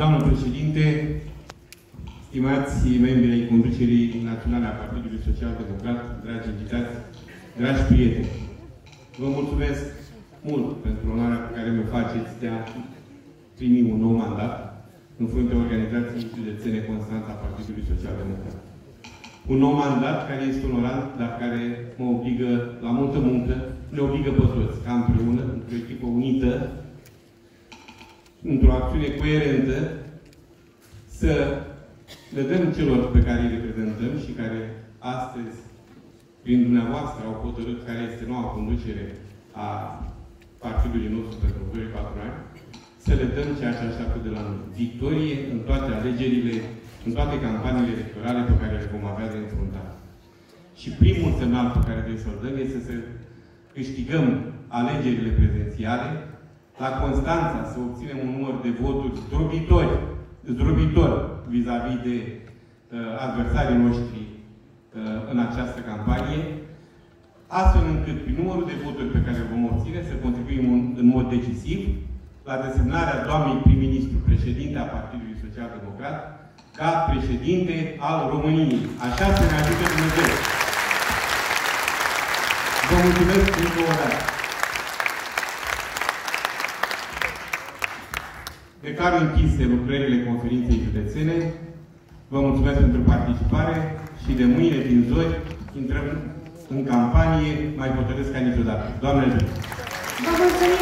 Doamnă președinte, stimați membri ai conducerii naționale a Partidului Social Democrat, dragi invitați, dragi prieteni, vă mulțumesc mult pentru onoarea pe care mi-o faceți de a primi un nou mandat în fruntea organizației județene Constanța a Partidului Social Democrat. Un nou mandat care este onorant, dar care mă obligă la multă muncă, ne obligă pe toți, ca împreună, într-o acțiune coerentă, să le dăm celor pe care îi reprezentăm și care astăzi, prin dumneavoastră, au hotărât care este noua conducere a partidului nostru pentru următorii patru ani, să le dăm ceea ce așteaptă de la noi. Victorie în toate alegerile, în toate campaniile electorale pe care le vom avea de înfruntat. Și primul semnal pe care trebuie să-l dăm este să câștigăm alegerile prezențiale, la Constanța să obținem un număr de voturi zdrobitori, zdrobitor vis-a-vis de uh, adversarii noștri uh, în această campanie, astfel încât prin numărul de voturi pe care le vom obține să contribuim în, în mod decisiv la desemnarea doamnei prim-ministru, președinte a Partidului Social Democrat, ca președinte al României. Așa să ne ajute Dumnezeu. Vă mulțumesc încă o dată. Declar închise lucrările conferinței județene. Vă mulțumesc pentru participare și de mâine din zori intrăm în campanie mai hotărâți ca niciodată. Doamne ajută! Vă mulțumim!